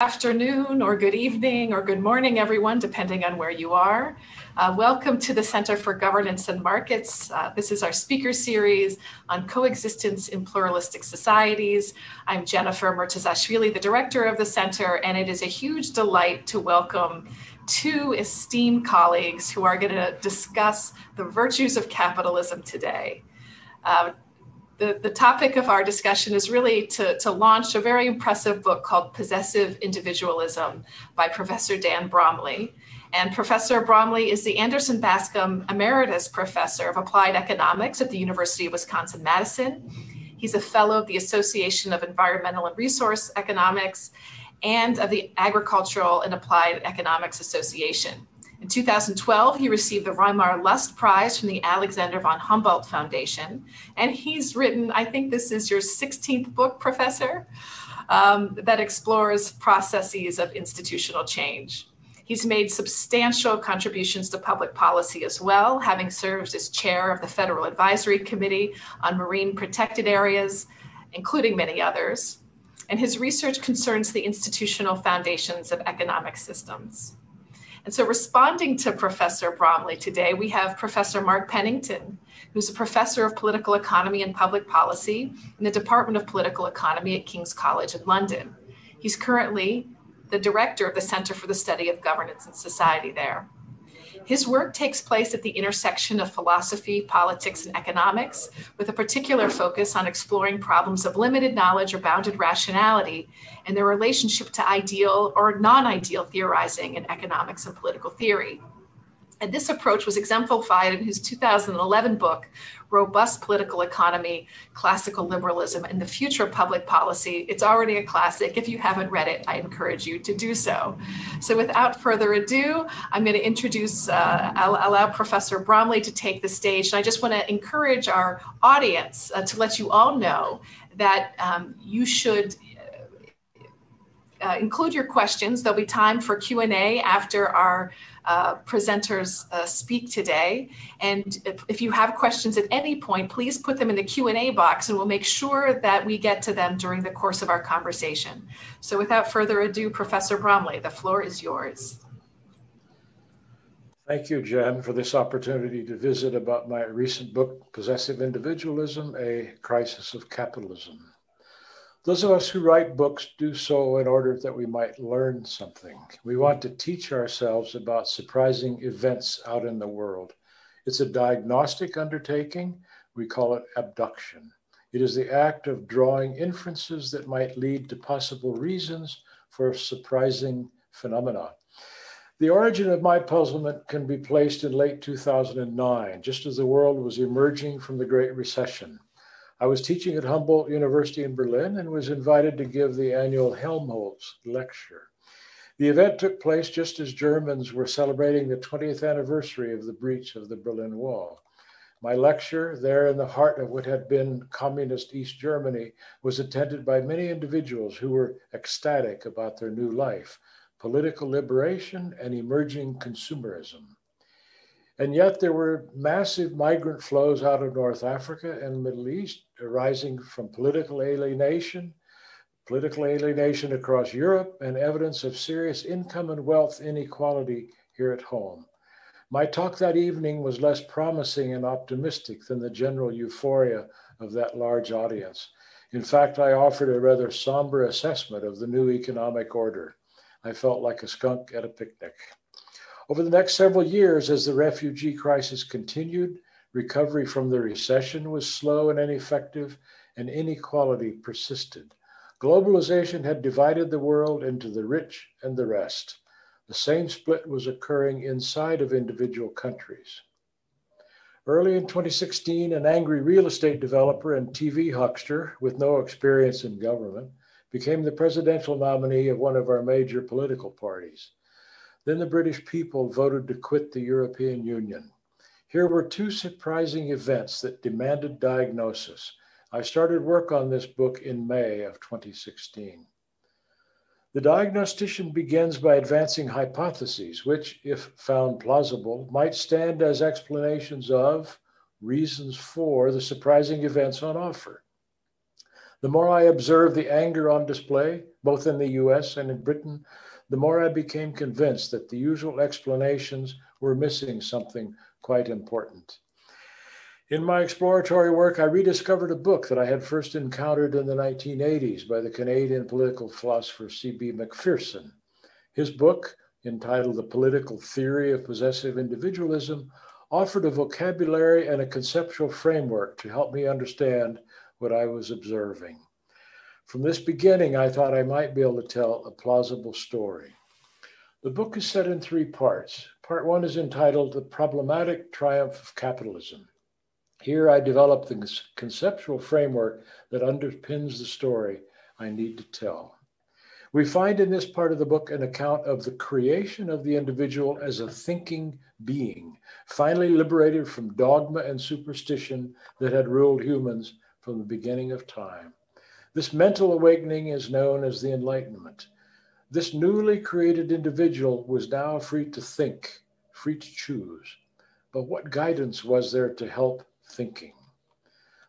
afternoon or good evening or good morning, everyone, depending on where you are. Uh, welcome to the Center for Governance and Markets. Uh, this is our speaker series on coexistence in pluralistic societies. I'm Jennifer Murtazashvili, the director of the center, and it is a huge delight to welcome two esteemed colleagues who are going to discuss the virtues of capitalism today. Uh, the, the topic of our discussion is really to, to launch a very impressive book called Possessive Individualism by Professor Dan Bromley. And Professor Bromley is the Anderson Bascom Emeritus Professor of Applied Economics at the University of Wisconsin Madison. He's a fellow of the Association of Environmental and Resource Economics and of the Agricultural and Applied Economics Association. In 2012, he received the Reimar Lust Prize from the Alexander von Humboldt Foundation. And he's written, I think this is your 16th book, Professor, um, that explores processes of institutional change. He's made substantial contributions to public policy as well, having served as chair of the Federal Advisory Committee on Marine Protected Areas, including many others. And his research concerns the institutional foundations of economic systems. And so, responding to Professor Bromley today, we have Professor Mark Pennington, who's a professor of political economy and public policy in the Department of Political Economy at King's College in London. He's currently the director of the Center for the Study of Governance and Society there. His work takes place at the intersection of philosophy, politics, and economics, with a particular focus on exploring problems of limited knowledge or bounded rationality and their relationship to ideal or non ideal theorizing in economics and political theory. And this approach was exemplified in his 2011 book, Robust Political Economy, Classical Liberalism, and the Future of Public Policy. It's already a classic. If you haven't read it, I encourage you to do so. So, without further ado, I'm going to introduce, uh, I'll allow Professor Bromley to take the stage. And I just want to encourage our audience uh, to let you all know that um, you should uh, include your questions. There'll be time for Q&A after our uh, presenters uh, speak today. And if, if, you have questions at any point, please put them in the Q&A box and we'll make sure that we get to them during the course of our conversation. So without further ado, Professor Bromley, the floor is yours. Thank you, Jen, for this opportunity to visit about my recent book, Possessive Individualism, A Crisis of Capitalism. Those of us who write books do so in order that we might learn something. We want to teach ourselves about surprising events out in the world. It's a diagnostic undertaking. We call it abduction. It is the act of drawing inferences that might lead to possible reasons for surprising phenomena. The origin of my puzzlement can be placed in late 2009, just as the world was emerging from the Great Recession. I was teaching at Humboldt University in Berlin and was invited to give the annual Helmholtz lecture. The event took place just as Germans were celebrating the 20th anniversary of the breach of the Berlin Wall. My lecture, there in the heart of what had been communist East Germany, was attended by many individuals who were ecstatic about their new life, political liberation, and emerging consumerism. And yet there were massive migrant flows out of North Africa and Middle East arising from political alienation, political alienation across Europe, and evidence of serious income and wealth inequality here at home. My talk that evening was less promising and optimistic than the general euphoria of that large audience. In fact, I offered a rather somber assessment of the new economic order. I felt like a skunk at a picnic. Over the next several years, as the refugee crisis continued, recovery from the recession was slow and ineffective, and inequality persisted. Globalization had divided the world into the rich and the rest. The same split was occurring inside of individual countries. Early in 2016, an angry real estate developer and TV huckster with no experience in government became the presidential nominee of one of our major political parties. Then the British people voted to quit the European Union. Here were two surprising events that demanded diagnosis. I started work on this book in May of 2016. The diagnostician begins by advancing hypotheses, which, if found plausible, might stand as explanations of, reasons for the surprising events on offer. The more I observe the anger on display, both in the US and in Britain, the more I became convinced that the usual explanations were missing something quite important. In my exploratory work, I rediscovered a book that I had first encountered in the 1980s by the Canadian political philosopher C.B. Macpherson. His book, entitled The Political Theory of Possessive Individualism, offered a vocabulary and a conceptual framework to help me understand what I was observing. From this beginning, I thought I might be able to tell a plausible story. The book is set in three parts. Part one is entitled The Problematic Triumph of Capitalism. Here I develop the conceptual framework that underpins the story I need to tell. We find in this part of the book an account of the creation of the individual as a thinking being, finally liberated from dogma and superstition that had ruled humans from the beginning of time. This mental awakening is known as the Enlightenment. This newly created individual was now free to think, free to choose. But what guidance was there to help thinking.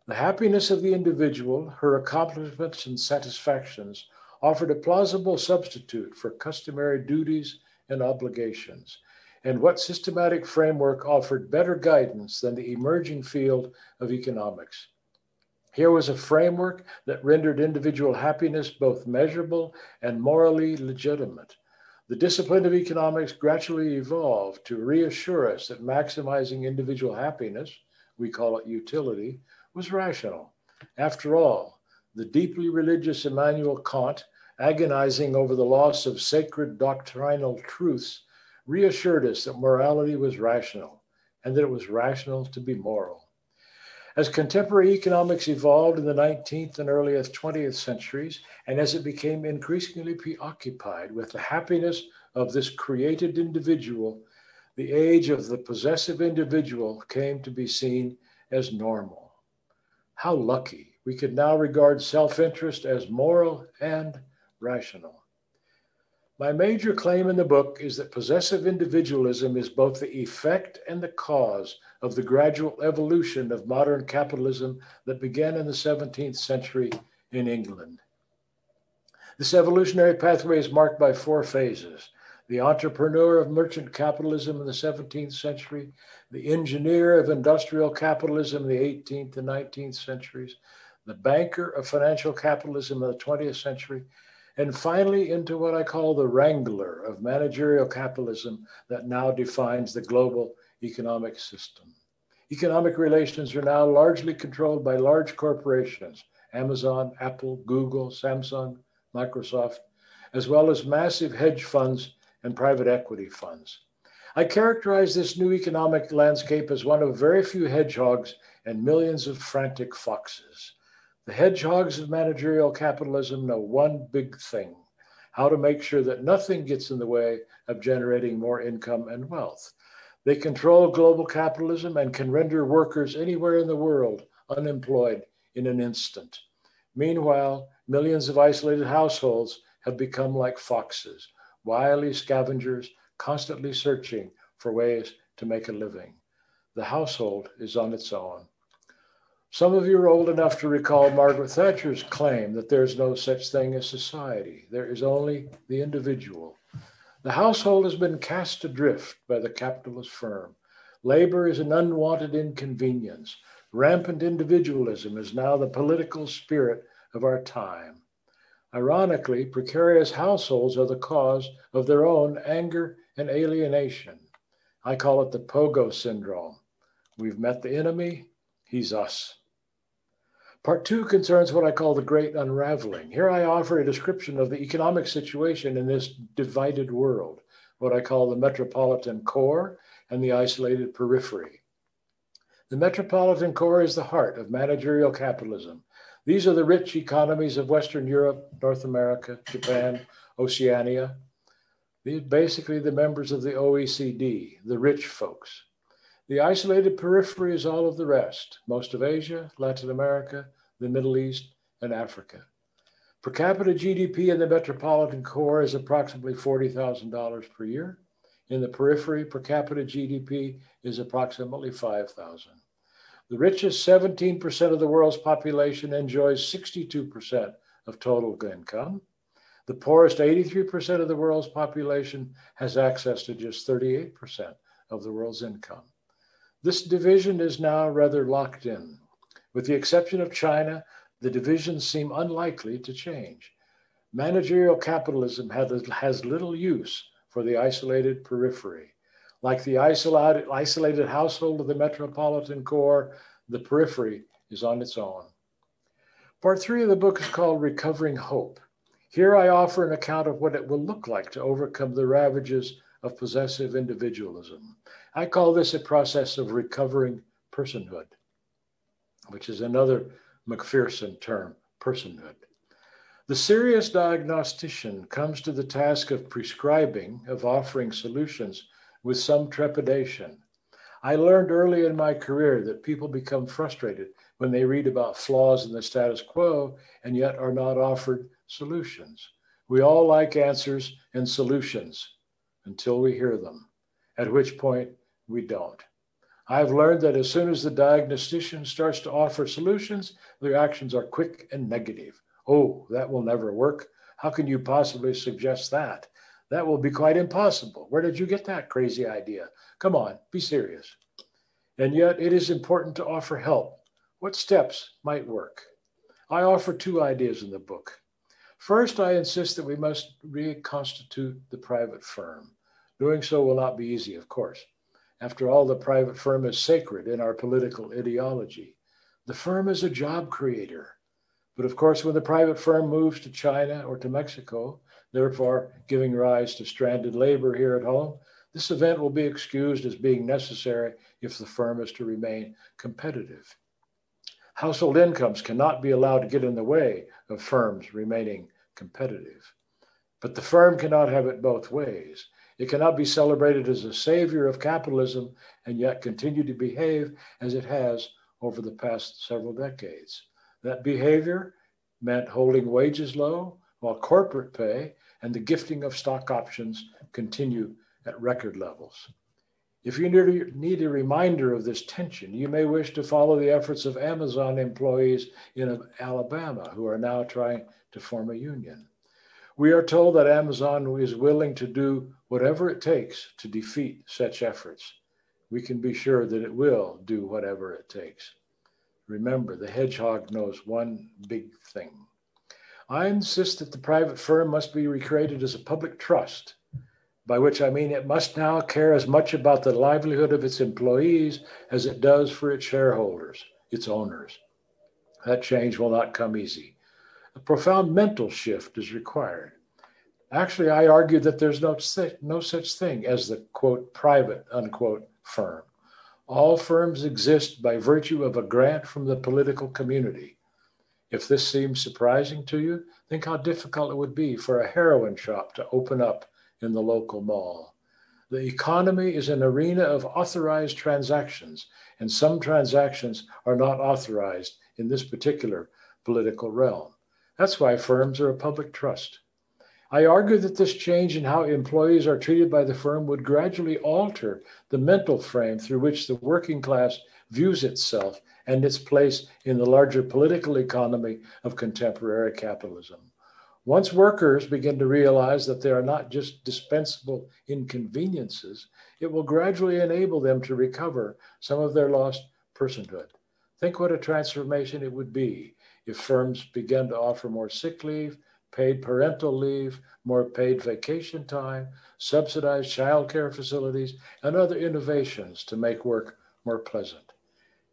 The happiness of the individual, her accomplishments and satisfactions, offered a plausible substitute for customary duties and obligations. And what systematic framework offered better guidance than the emerging field of economics? Here was a framework that rendered individual happiness both measurable and morally legitimate. The discipline of economics gradually evolved to reassure us that maximizing individual happiness we call it utility, was rational. After all, the deeply religious Immanuel Kant, agonizing over the loss of sacred doctrinal truths, reassured us that morality was rational and that it was rational to be moral. As contemporary economics evolved in the 19th and earliest 20th centuries, and as it became increasingly preoccupied with the happiness of this created individual the age of the possessive individual came to be seen as normal. How lucky we could now regard self interest as moral and rational. My major claim in the book is that possessive individualism is both the effect and the cause of the gradual evolution of modern capitalism that began in the 17th century in England. This evolutionary pathway is marked by four phases the entrepreneur of merchant capitalism in the 17th century, the engineer of industrial capitalism in the 18th and 19th centuries, the banker of financial capitalism in the 20th century, and finally into what I call the wrangler of managerial capitalism that now defines the global economic system. Economic relations are now largely controlled by large corporations Amazon, Apple, Google, Samsung, Microsoft, as well as massive hedge funds and private equity funds. I characterize this new economic landscape as one of very few hedgehogs and millions of frantic foxes. The hedgehogs of managerial capitalism know one big thing how to make sure that nothing gets in the way of generating more income and wealth. They control global capitalism and can render workers anywhere in the world unemployed in an instant. Meanwhile, millions of isolated households have become like foxes, wily scavengers constantly searching for ways to make a living. The household is on its own. Some of you are old enough to recall Margaret Thatcher's claim that there is no such thing as society, there is only the individual. The household has been cast adrift by the capitalist firm. Labor is an unwanted inconvenience. Rampant individualism is now the political spirit of our time. Ironically, precarious households are the cause of their own anger and alienation. I call it the pogo syndrome. We've met the enemy, he's us. Part two concerns what I call the great unraveling. Here I offer a description of the economic situation in this divided world, what I call the metropolitan core and the isolated periphery. The metropolitan core is the heart of managerial capitalism. These are the rich economies of Western Europe, North America, Japan, Oceania. These basically the members of the OECD, the rich folks. The isolated periphery is all of the rest, most of Asia, Latin America, the Middle East, and Africa. Per capita GDP in the metropolitan core is approximately $40,000 per year. In the periphery, per capita GDP is approximately 5,000. The richest 17% of the world's population enjoys 62% of total income. The poorest 83% of the world's population has access to just 38% of the world's income. This division is now rather locked in. With the exception of China, the divisions seem unlikely to change. Managerial capitalism has little use for the isolated periphery. Like the isolated, household of the metropolitan core, the periphery is on its own. Part three of the book is called Recovering Hope. Here I offer an account of what it will look like to overcome the ravages of possessive individualism. I call this a process of recovering personhood, which is another Macpherson term, personhood. The serious diagnostician comes to the task of prescribing, of offering solutions with some trepidation. I learned early in my career that people become frustrated when they read about flaws in the status quo and yet are not offered solutions. We all like answers and solutions until we hear them, at which point we don't. I've learned that as soon as the diagnostician starts to offer solutions, the reactions are quick and negative. Oh, that will never work. How can you possibly suggest that? That will be quite impossible. Where did you get that crazy idea? Come on, be serious. And yet, it is important to offer help. What steps might work? I offer two ideas in the book. First, I insist that we must reconstitute the private firm. Doing so will not be easy, of course. After all, the private firm is sacred in our political ideology. The firm is a job creator. But of course, when the private firm moves to China or to Mexico, therefore giving rise to stranded labor here at home, this event will be excused as being necessary if the firm is to remain competitive. Household incomes cannot be allowed to get in the way of firms remaining competitive. But the firm cannot have it both ways. It cannot be celebrated as a savior of capitalism and yet continue to behave as it has over the past several decades. That behavior meant holding wages low while corporate pay and the gifting of stock options continue at record levels. If you need a reminder of this tension, you may wish to follow the efforts of Amazon employees in Alabama who are now trying to form a union. We are told that Amazon is willing to do whatever it takes to defeat such efforts. We can be sure that it will do whatever it takes. Remember, the hedgehog knows one big thing. I insist that the private firm must be recreated as a public trust by which I mean it must now care as much about the livelihood of its employees as it does for its shareholders, its owners. That change will not come easy. A profound mental shift is required. Actually, I argue that there's no, no such thing as the quote private unquote firm. All firms exist by virtue of a grant from the political community. If this seems surprising to you, think how difficult it would be for a heroin shop to open up in the local mall. The economy is an arena of authorized transactions, and some transactions are not authorized in this particular political realm. That's why firms are a public trust. I argue that this change in how employees are treated by the firm would gradually alter the mental frame through which the working class views itself and its place in the larger political economy of contemporary capitalism. Once workers begin to realize that they are not just dispensable inconveniences, it will gradually enable them to recover some of their lost personhood. Think what a transformation it would be if firms began to offer more sick leave, paid parental leave, more paid vacation time, subsidized childcare facilities, and other innovations to make work more pleasant.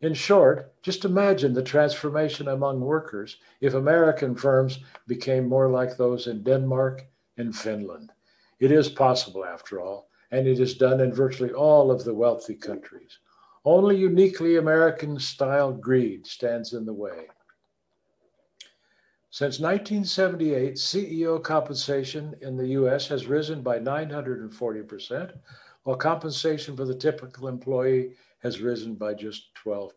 In short, just imagine the transformation among workers if American firms became more like those in Denmark and Finland. It is possible, after all, and it is done in virtually all of the wealthy countries. Only uniquely American style greed stands in the way. Since 1978, CEO compensation in the US has risen by 940%, while compensation for the typical employee has risen by just 12%.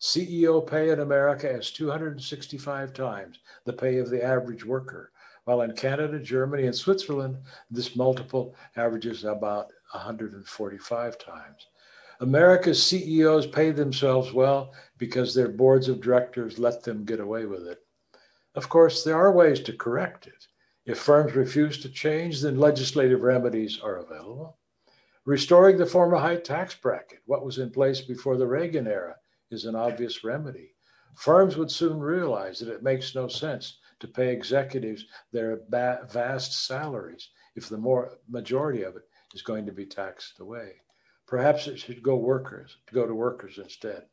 CEO pay in America is 265 times the pay of the average worker, while in Canada, Germany, and Switzerland, this multiple averages about 145 times. America's CEOs pay themselves well because their boards of directors let them get away with it. Of course, there are ways to correct it. If firms refuse to change, then legislative remedies are available. Restoring the former high tax bracket, what was in place before the Reagan era, is an obvious remedy. Firms would soon realize that it makes no sense to pay executives their vast salaries if the more majority of it is going to be taxed away. Perhaps it should go workers, go to workers instead.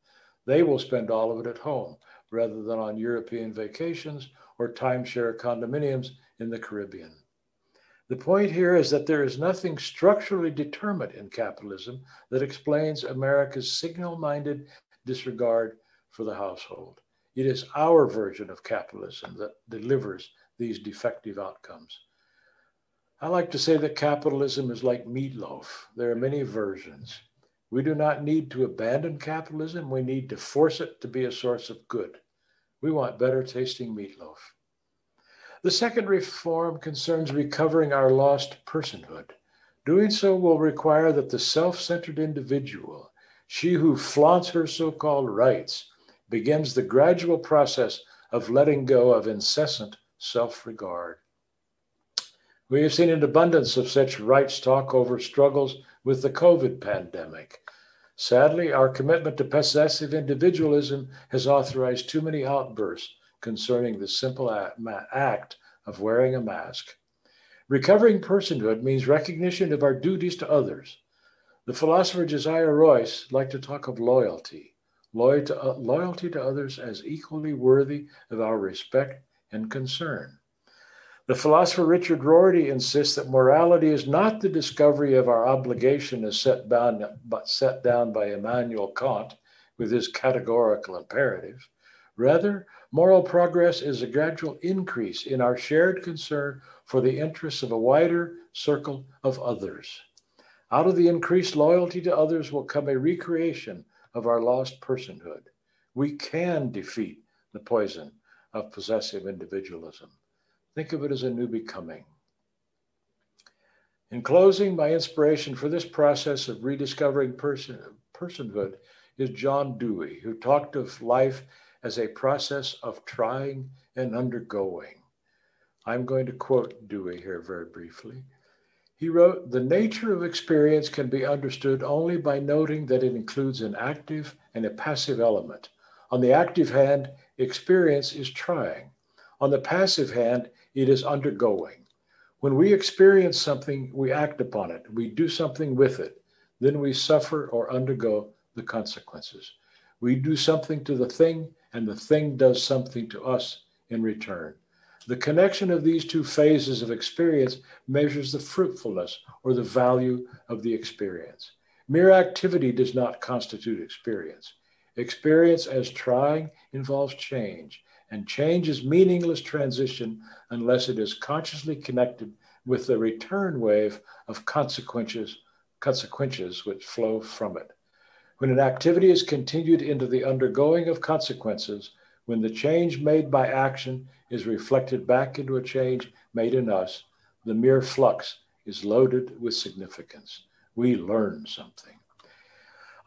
They will spend all of it at home rather than on European vacations or timeshare condominiums in the Caribbean. The point here is that there is nothing structurally determined in capitalism that explains America's signal minded disregard for the household. It is our version of capitalism that delivers these defective outcomes. I like to say that capitalism is like meatloaf. There are many versions. We do not need to abandon capitalism. We need to force it to be a source of good. We want better tasting meatloaf. The second reform concerns recovering our lost personhood. Doing so will require that the self centered individual, she who flaunts her so called rights, begins the gradual process of letting go of incessant self regard. We have seen an abundance of such rights talk over struggles with the COVID pandemic. Sadly, our commitment to possessive individualism has authorized too many outbursts concerning the simple act of wearing a mask. Recovering personhood means recognition of our duties to others. The philosopher Josiah Royce liked to talk of loyalty, uh, loyalty to others as equally worthy of our respect and concern. The philosopher Richard Rorty insists that morality is not the discovery of our obligation as set, bound, but set down by Immanuel Kant with his categorical imperative. Rather, moral progress is a gradual increase in our shared concern for the interests of a wider circle of others. Out of the increased loyalty to others will come a recreation of our lost personhood. We can defeat the poison of possessive individualism. Think of it as a new becoming. In closing, my inspiration for this process of rediscovering person, personhood is John Dewey, who talked of life as a process of trying and undergoing. I'm going to quote Dewey here very briefly. He wrote, The nature of experience can be understood only by noting that it includes an active and a passive element. On the active hand, experience is trying. On the passive hand, it is undergoing. When we experience something, we act upon it, we do something with it, then we suffer or undergo the consequences. We do something to the thing, and the thing does something to us in return. The connection of these two phases of experience measures the fruitfulness or the value of the experience. Mere activity does not constitute experience. Experience as trying involves change, and change is meaningless transition unless it is consciously connected with the return wave of consequences, consequences which flow from it. When an activity is continued into the undergoing of consequences, when the change made by action is reflected back into a change made in us, the mere flux is loaded with significance. We learn something.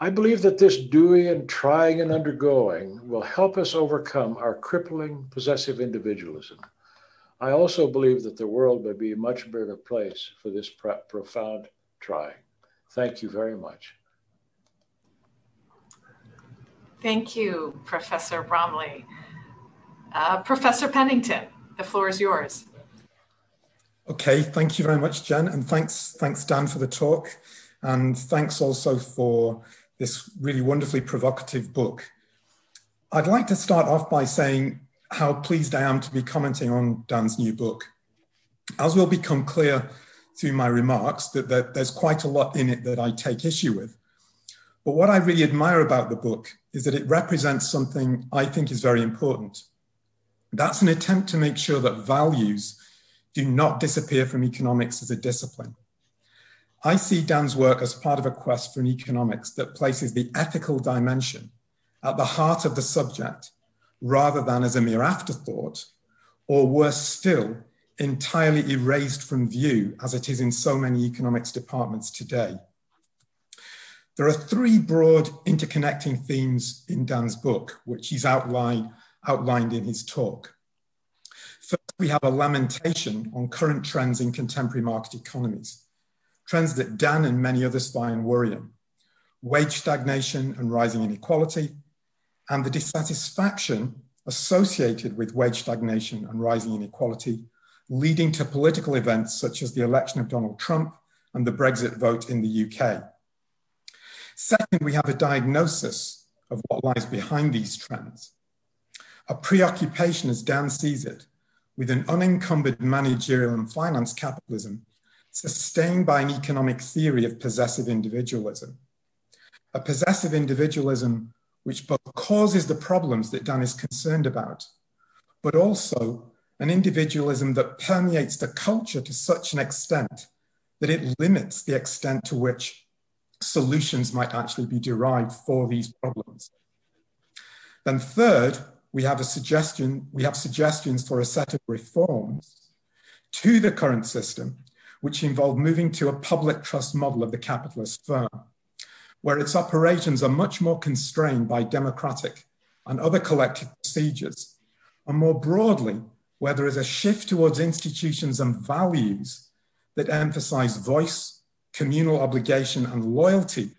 I believe that this doing and trying and undergoing will help us overcome our crippling possessive individualism. I also believe that the world may be a much better place for this pro- profound trying. Thank you very much. Thank you, Professor Bromley. Uh, Professor Pennington, the floor is yours. Okay, thank you very much, Jen, and thanks, thanks Dan for the talk, and thanks also for this really wonderfully provocative book. I'd like to start off by saying how pleased I am to be commenting on Dan's new book. As will become clear through my remarks, that, that there's quite a lot in it that I take issue with. But what I really admire about the book is that it represents something I think is very important. That's an attempt to make sure that values do not disappear from economics as a discipline. I see Dan's work as part of a quest for an economics that places the ethical dimension at the heart of the subject rather than as a mere afterthought, or worse still, entirely erased from view as it is in so many economics departments today. There are three broad interconnecting themes in Dan's book, which he's outlined, outlined in his talk. First, we have a lamentation on current trends in contemporary market economies, trends that Dan and many others find worrying. Wage stagnation and rising inequality, and the dissatisfaction associated with wage stagnation and rising inequality, leading to political events such as the election of Donald Trump and the Brexit vote in the UK. Second, we have a diagnosis of what lies behind these trends. A preoccupation, as Dan sees it, with an unencumbered managerial and finance capitalism sustained by an economic theory of possessive individualism. A possessive individualism which both causes the problems that Dan is concerned about, but also an individualism that permeates the culture to such an extent that it limits the extent to which solutions might actually be derived for these problems. Then third, we have a suggestion, we have suggestions for a set of reforms to the current system, which involve moving to a public trust model of the capitalist firm, where its operations are much more constrained by democratic and other collective procedures, and more broadly, where there is a shift towards institutions and values that emphasize voice, communal obligation, and loyalty,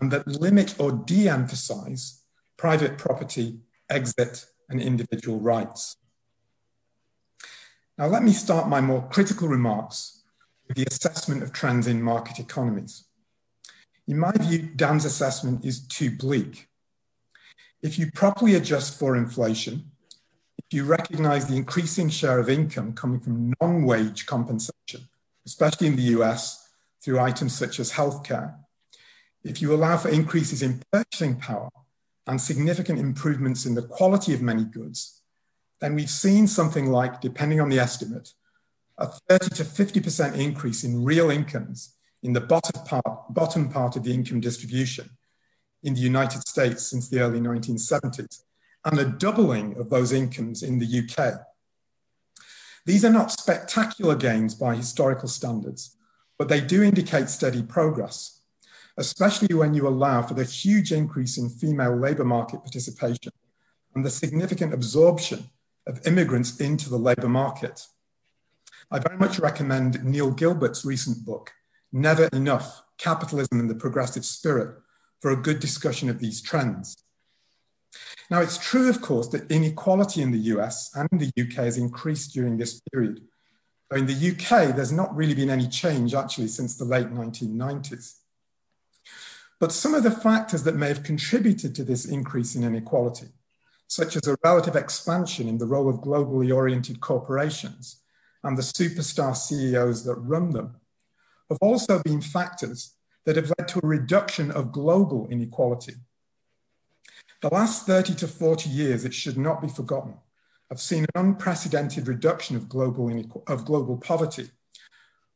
and that limit or de emphasize private property exit, and individual rights. Now, let me start my more critical remarks with the assessment of trends in market economies. In my view, Dan's assessment is too bleak. If you properly adjust for inflation, if you recognize the increasing share of income coming from non wage compensation, especially in the US through items such as healthcare, if you allow for increases in purchasing power and significant improvements in the quality of many goods, then we've seen something like, depending on the estimate, a 30 to 50% increase in real incomes in the bottom part, bottom part of the income distribution in the United States since the early 1970s, and a doubling of those incomes in the UK. These are not spectacular gains by historical standards, but they do indicate steady progress especially when you allow for the huge increase in female labour market participation and the significant absorption of immigrants into the labour market. I very much recommend Neil Gilbert's recent book, Never Enough Capitalism and the Progressive Spirit, for a good discussion of these trends. Now, it's true, of course, that inequality in the US and the UK has increased during this period. In the UK, there's not really been any change actually since the late 1990s. But some of the factors that may have contributed to this increase in inequality, such as a relative expansion in the role of globally oriented corporations and the superstar CEOs that run them, have also been factors that have led to a reduction of global inequality. The last 30 to 40 years, it should not be forgotten, have seen an unprecedented reduction of global, of global poverty.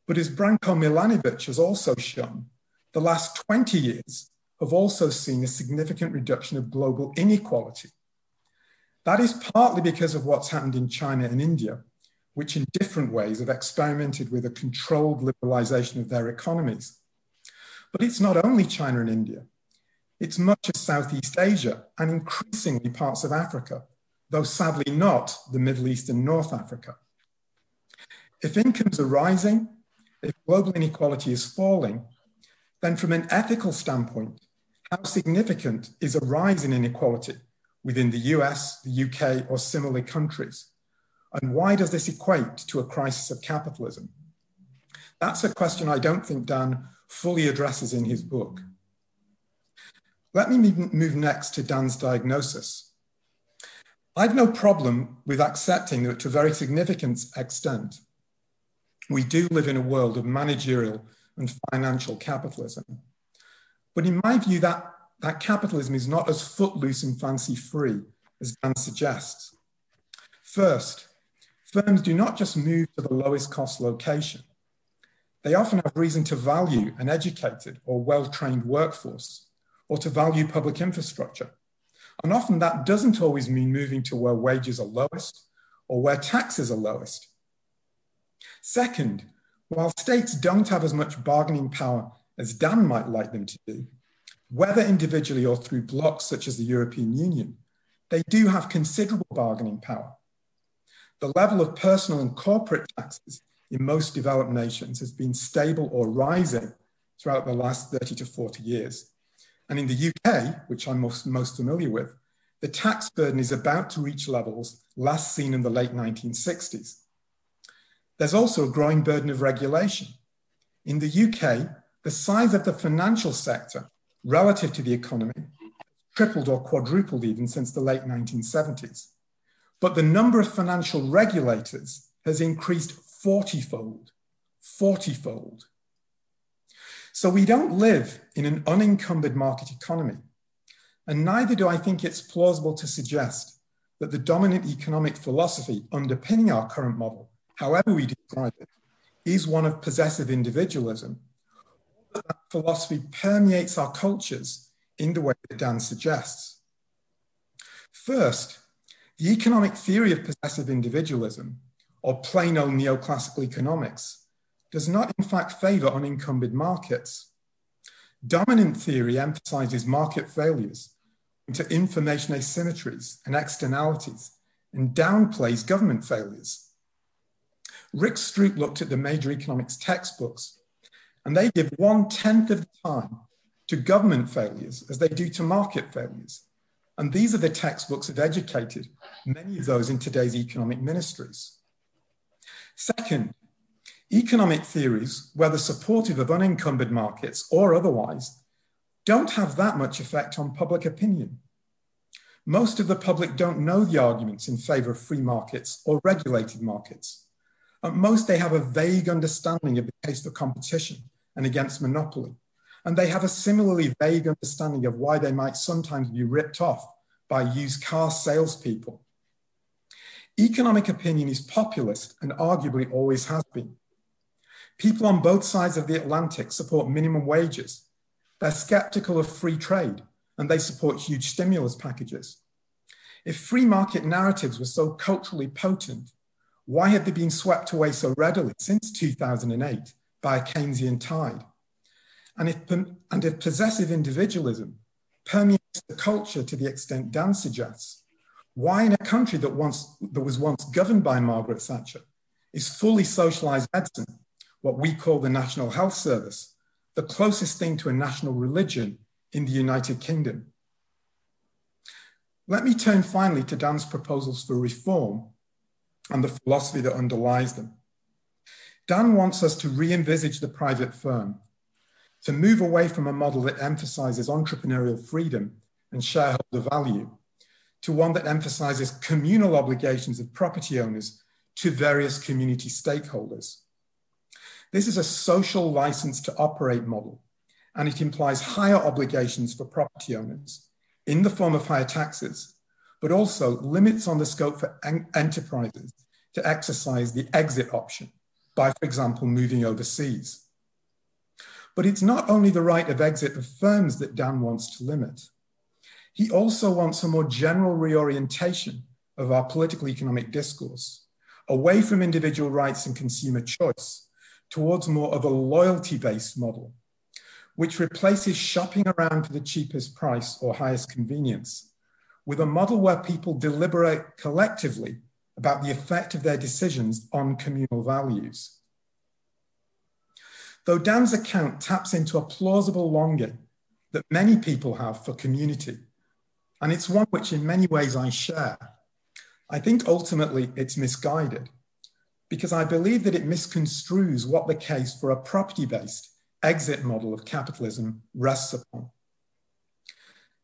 But as Branko Milanovic has also shown, the last 20 years have also seen a significant reduction of global inequality. That is partly because of what's happened in China and India, which in different ways have experimented with a controlled liberalization of their economies. But it's not only China and India, it's much of Southeast Asia and increasingly parts of Africa, though sadly not the Middle East and North Africa. If incomes are rising, if global inequality is falling, then from an ethical standpoint, how significant is a rise in inequality within the US, the UK, or similar countries? And why does this equate to a crisis of capitalism? That's a question I don't think Dan fully addresses in his book. Let me move next to Dan's diagnosis. I've no problem with accepting that to a very significant extent, we do live in a world of managerial and financial capitalism. But in my view, that, that capitalism is not as footloose and fancy free as Dan suggests. First, firms do not just move to the lowest cost location. They often have reason to value an educated or well trained workforce or to value public infrastructure. And often that doesn't always mean moving to where wages are lowest or where taxes are lowest. Second, while states don't have as much bargaining power as Dan might like them to do, whether individually or through blocs such as the European Union, they do have considerable bargaining power. The level of personal and corporate taxes in most developed nations has been stable or rising throughout the last 30 to 40 years. And in the UK, which I'm most, most familiar with, the tax burden is about to reach levels last seen in the late 1960s. There's also a growing burden of regulation. In the UK, the size of the financial sector relative to the economy tripled or quadrupled even since the late 1970s. But the number of financial regulators has increased 40 fold, 40 fold. So we don't live in an unencumbered market economy. And neither do I think it's plausible to suggest that the dominant economic philosophy underpinning our current model, however we describe it, is one of possessive individualism. That philosophy permeates our cultures in the way that Dan suggests. First, the economic theory of possessive individualism, or plain old neoclassical economics, does not in fact favor unencumbered markets. Dominant theory emphasizes market failures into information asymmetries and externalities and downplays government failures. Rick Stroup looked at the major economics textbooks and they give one tenth of the time to government failures as they do to market failures. And these are the textbooks that educated many of those in today's economic ministries. Second, economic theories, whether supportive of unencumbered markets or otherwise, don't have that much effect on public opinion. Most of the public don't know the arguments in favor of free markets or regulated markets. At most, they have a vague understanding of the case for competition and against monopoly. And they have a similarly vague understanding of why they might sometimes be ripped off by used car salespeople. Economic opinion is populist and arguably always has been. People on both sides of the Atlantic support minimum wages. They're skeptical of free trade and they support huge stimulus packages. If free market narratives were so culturally potent, why had they been swept away so readily since 2008 by a Keynesian tide? And if, and if possessive individualism permeates the culture to the extent Dan suggests, why in a country that, once, that was once governed by Margaret Thatcher is fully socialized medicine, what we call the National Health Service, the closest thing to a national religion in the United Kingdom? Let me turn finally to Dan's proposals for reform and the philosophy that underlies them. Dan wants us to re envisage the private firm, to move away from a model that emphasizes entrepreneurial freedom and shareholder value to one that emphasizes communal obligations of property owners to various community stakeholders. This is a social license to operate model, and it implies higher obligations for property owners in the form of higher taxes, but also limits on the scope for en enterprises to exercise the exit option by, for example, moving overseas. But it's not only the right of exit of firms that Dan wants to limit. He also wants a more general reorientation of our political economic discourse away from individual rights and consumer choice towards more of a loyalty based model, which replaces shopping around for the cheapest price or highest convenience with a model where people deliberate collectively about the effect of their decisions on communal values. Though Dan's account taps into a plausible longing that many people have for community, and it's one which in many ways I share, I think ultimately it's misguided because I believe that it misconstrues what the case for a property based exit model of capitalism rests upon.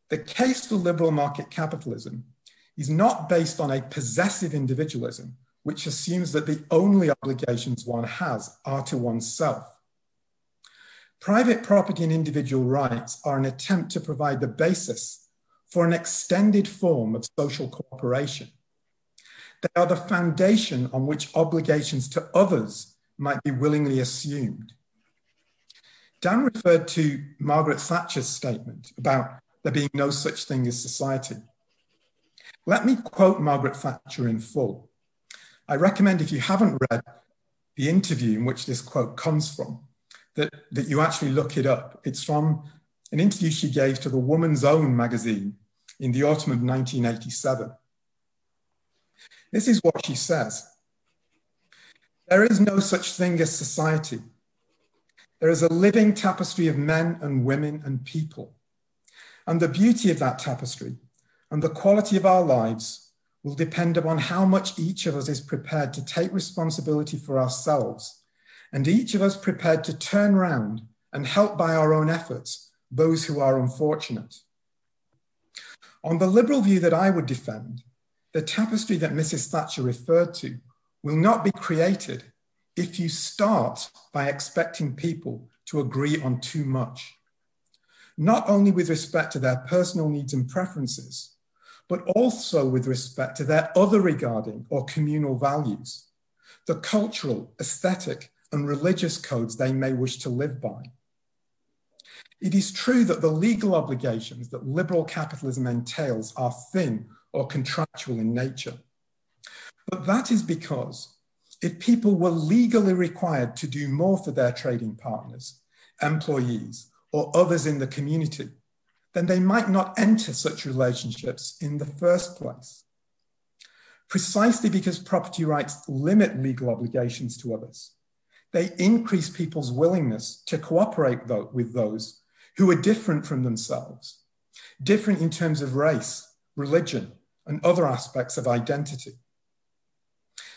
The case for liberal market capitalism is not based on a possessive individualism, which assumes that the only obligations one has are to oneself. Private property and individual rights are an attempt to provide the basis for an extended form of social cooperation. They are the foundation on which obligations to others might be willingly assumed. Dan referred to Margaret Thatcher's statement about there being no such thing as society. Let me quote Margaret Thatcher in full. I recommend if you haven't read the interview in which this quote comes from, that, that you actually look it up. It's from an interview she gave to the Woman's Own magazine in the autumn of 1987. This is what she says There is no such thing as society. There is a living tapestry of men and women and people. And the beauty of that tapestry and the quality of our lives will depend upon how much each of us is prepared to take responsibility for ourselves, and each of us prepared to turn round and help by our own efforts those who are unfortunate. On the liberal view that I would defend, the tapestry that Mrs. Thatcher referred to will not be created if you start by expecting people to agree on too much, not only with respect to their personal needs and preferences, but also with respect to their other regarding or communal values, the cultural, aesthetic, and religious codes they may wish to live by. It is true that the legal obligations that liberal capitalism entails are thin or contractual in nature. But that is because if people were legally required to do more for their trading partners, employees, or others in the community, then they might not enter such relationships in the first place. Precisely because property rights limit legal obligations to others, they increase people's willingness to cooperate with those who are different from themselves, different in terms of race, religion, and other aspects of identity.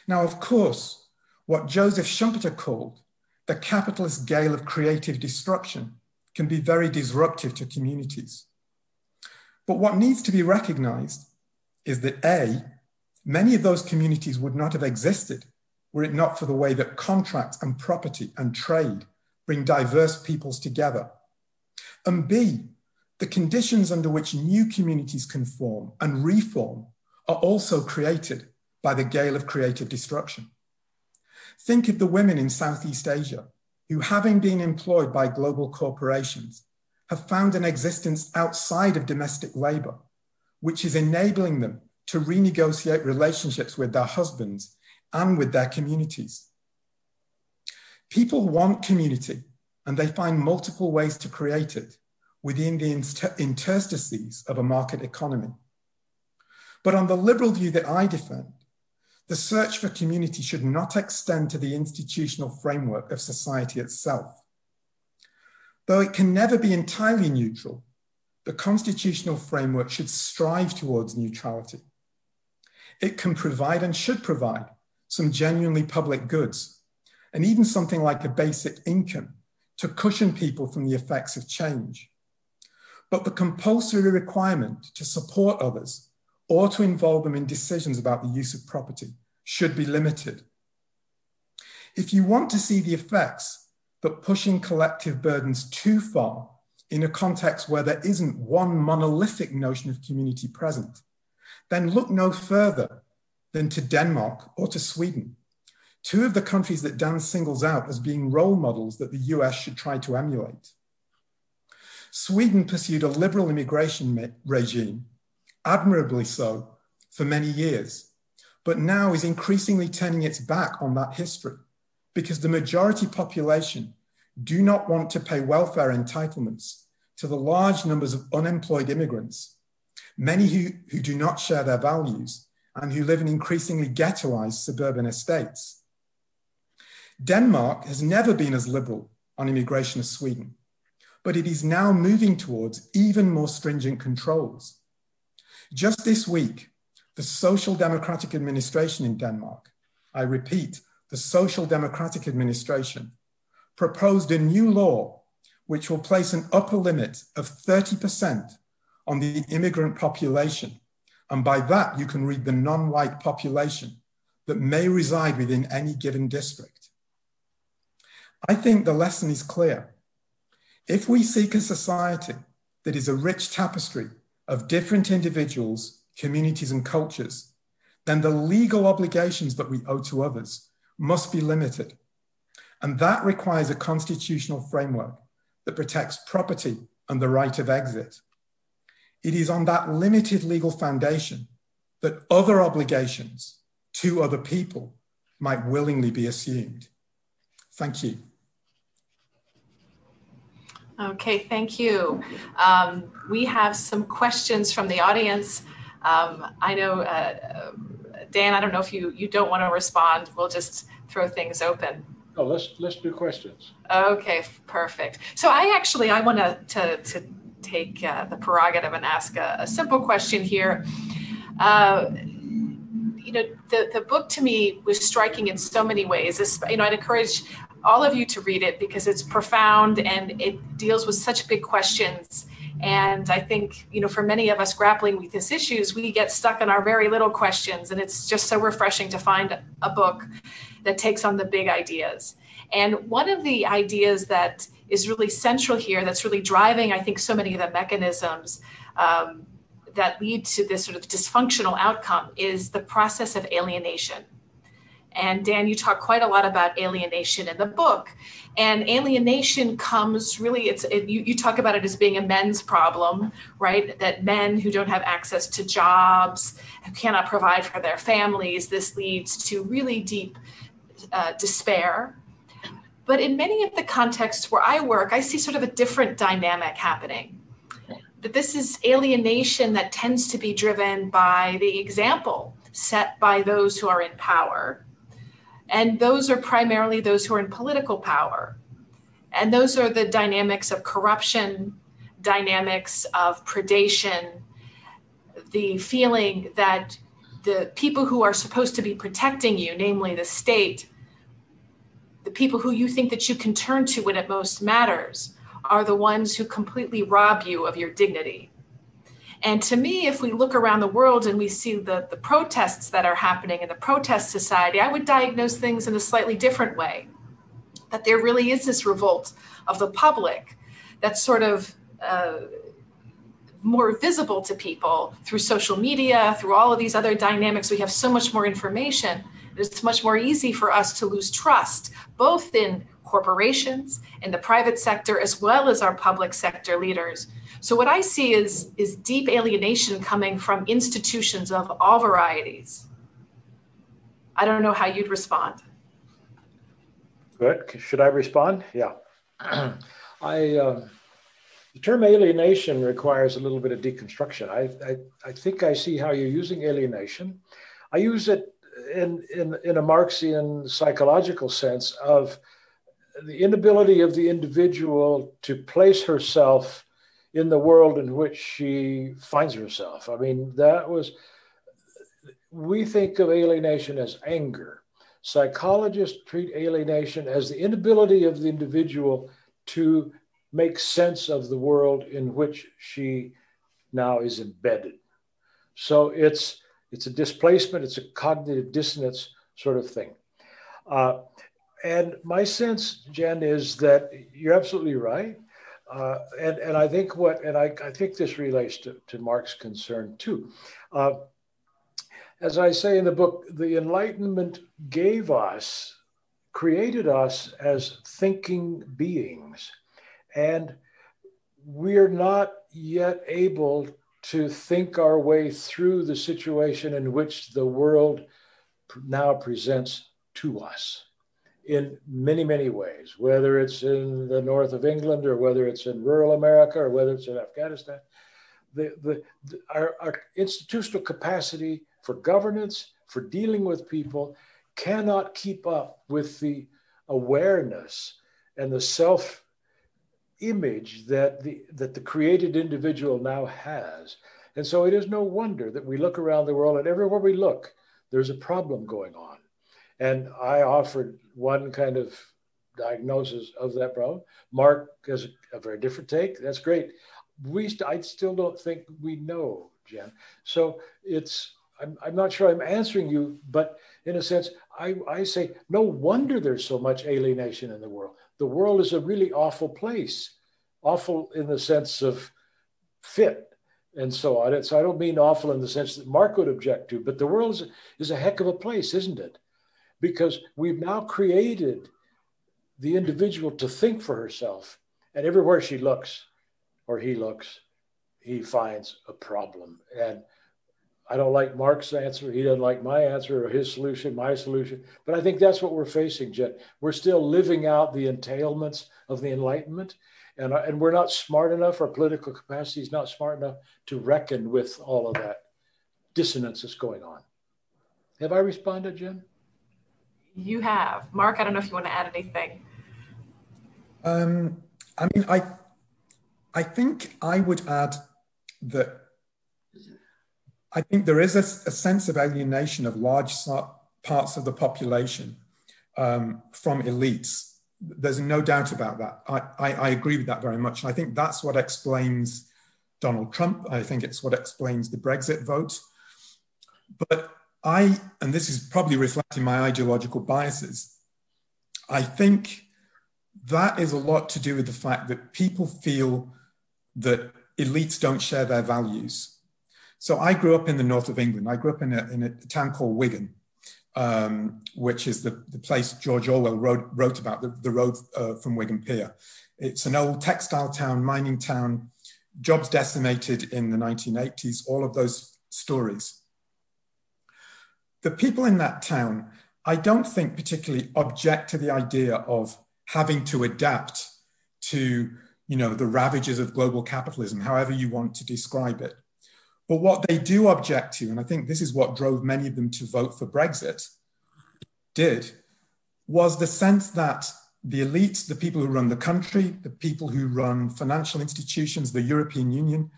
Now, of course, what Joseph Schumpeter called the capitalist gale of creative destruction can be very disruptive to communities. But what needs to be recognized is that A, many of those communities would not have existed were it not for the way that contract and property and trade bring diverse peoples together. And B, the conditions under which new communities can form and reform are also created by the gale of creative destruction. Think of the women in Southeast Asia who, having been employed by global corporations, have found an existence outside of domestic labor, which is enabling them to renegotiate relationships with their husbands and with their communities. People want community and they find multiple ways to create it within the inter interstices of a market economy. But on the liberal view that I defend, the search for community should not extend to the institutional framework of society itself. Though it can never be entirely neutral, the constitutional framework should strive towards neutrality. It can provide and should provide some genuinely public goods, and even something like a basic income to cushion people from the effects of change. But the compulsory requirement to support others or to involve them in decisions about the use of property should be limited. If you want to see the effects that pushing collective burdens too far in a context where there isn't one monolithic notion of community present, then look no further than to Denmark or to Sweden, two of the countries that Dan singles out as being role models that the US should try to emulate. Sweden pursued a liberal immigration regime, admirably so, for many years, but now is increasingly turning its back on that history because the majority population do not want to pay welfare entitlements to the large numbers of unemployed immigrants, many who, who do not share their values and who live in increasingly ghettoized suburban estates. Denmark has never been as liberal on immigration as Sweden, but it is now moving towards even more stringent controls. Just this week, the Social Democratic Administration in Denmark, I repeat, the Social Democratic Administration, proposed a new law which will place an upper limit of 30% on the immigrant population. And by that, you can read the non white population that may reside within any given district. I think the lesson is clear. If we seek a society that is a rich tapestry of different individuals, communities, and cultures, then the legal obligations that we owe to others must be limited. And that requires a constitutional framework that protects property and the right of exit. It is on that limited legal foundation that other obligations to other people might willingly be assumed. Thank you. Okay, thank you. Um, we have some questions from the audience. Um, I know, uh, Dan, I don't know if you, you don't want to respond. We'll just throw things open. Oh, let's let's do questions. Okay, perfect. So I actually I want to to take uh, the prerogative and ask a, a simple question here. Uh, you know, the the book to me was striking in so many ways. This, you know, I'd encourage all of you to read it because it's profound and it deals with such big questions. And I think, you know, for many of us grappling with these issues, we get stuck in our very little questions. And it's just so refreshing to find a book that takes on the big ideas. And one of the ideas that is really central here, that's really driving, I think, so many of the mechanisms um, that lead to this sort of dysfunctional outcome is the process of alienation. And Dan, you talk quite a lot about alienation in the book. And alienation comes really, it's it, you, you talk about it as being a men's problem, right? That men who don't have access to jobs, who cannot provide for their families, this leads to really deep uh, despair. But in many of the contexts where I work, I see sort of a different dynamic happening. That this is alienation that tends to be driven by the example set by those who are in power. And those are primarily those who are in political power. And those are the dynamics of corruption, dynamics of predation, the feeling that the people who are supposed to be protecting you, namely the state, the people who you think that you can turn to when it most matters, are the ones who completely rob you of your dignity. And to me, if we look around the world and we see the, the protests that are happening in the protest society, I would diagnose things in a slightly different way. That there really is this revolt of the public that's sort of uh, more visible to people through social media, through all of these other dynamics. We have so much more information. It's much more easy for us to lose trust, both in corporations, in the private sector, as well as our public sector leaders. So what I see is, is deep alienation coming from institutions of all varieties. I don't know how you'd respond. Good. Should I respond? Yeah. I. Uh the term alienation requires a little bit of deconstruction. I, I, I think I see how you're using alienation. I use it in, in, in a Marxian psychological sense of the inability of the individual to place herself in the world in which she finds herself. I mean, that was, we think of alienation as anger. Psychologists treat alienation as the inability of the individual to make sense of the world in which she now is embedded. So it's it's a displacement, it's a cognitive dissonance sort of thing. Uh, and my sense, Jen, is that you're absolutely right. Uh, and, and I think what, and I, I think this relates to, to Mark's concern too. Uh, as I say in the book, the Enlightenment gave us, created us as thinking beings. And we're not yet able to think our way through the situation in which the world now presents to us in many, many ways, whether it's in the north of England or whether it's in rural America or whether it's in Afghanistan. The, the, the our, our institutional capacity for governance, for dealing with people, cannot keep up with the awareness and the self image that the that the created individual now has and so it is no wonder that we look around the world and everywhere we look there's a problem going on and i offered one kind of diagnosis of that problem. Mark has a, very different take. That's great. We st- i still don't think we know jen. So it's I'm, I'm not sure i'm answering you but in a sense I, I say no wonder there's so much alienation in the world. The world is a really awful place, awful in the sense of fit and so on. So I don't mean awful in the sense that Mark would object to, but the world is, is a heck of a place, isn't it? Because we've now created the individual to think for herself, and everywhere she looks or he looks, he finds a problem. And I don't like Mark's answer. He doesn't like my answer or his solution, my solution. But I think that's what we're facing, Jen. We're still living out the entailments of the Enlightenment. And, and we're not smart enough, our political capacity is not smart enough to reckon with all of that dissonance that's going on. Have I responded, Jen? You have. Mark, I don't know if you want to add anything. Um, I mean, I, I think I would add that I think there is a, a sense of alienation of large parts of the population um, from elites. There's no doubt about that. I, I, I, agree with that very much. And I think that's what explains Donald Trump. I think it's what explains the Brexit vote. But I, and this is probably reflecting my ideological biases, I think that is a lot to do with the fact that people feel that elites don't share their values. So I grew up in the north of England. I grew up in a, in a town called Wigan, um, which is the, the place George Orwell wrote, wrote about, the, the road uh, from Wigan Pier. It's an old textile town, mining town, jobs decimated in the 1980s, all of those stories. The people in that town, I don't think particularly object to the idea of having to adapt to you know, the ravages of global capitalism, however you want to describe it. But what they do object to, and I think this is what drove many of them to vote for Brexit, did, was the sense that the elites, the people who run the country, the people who run financial institutions, the European Union,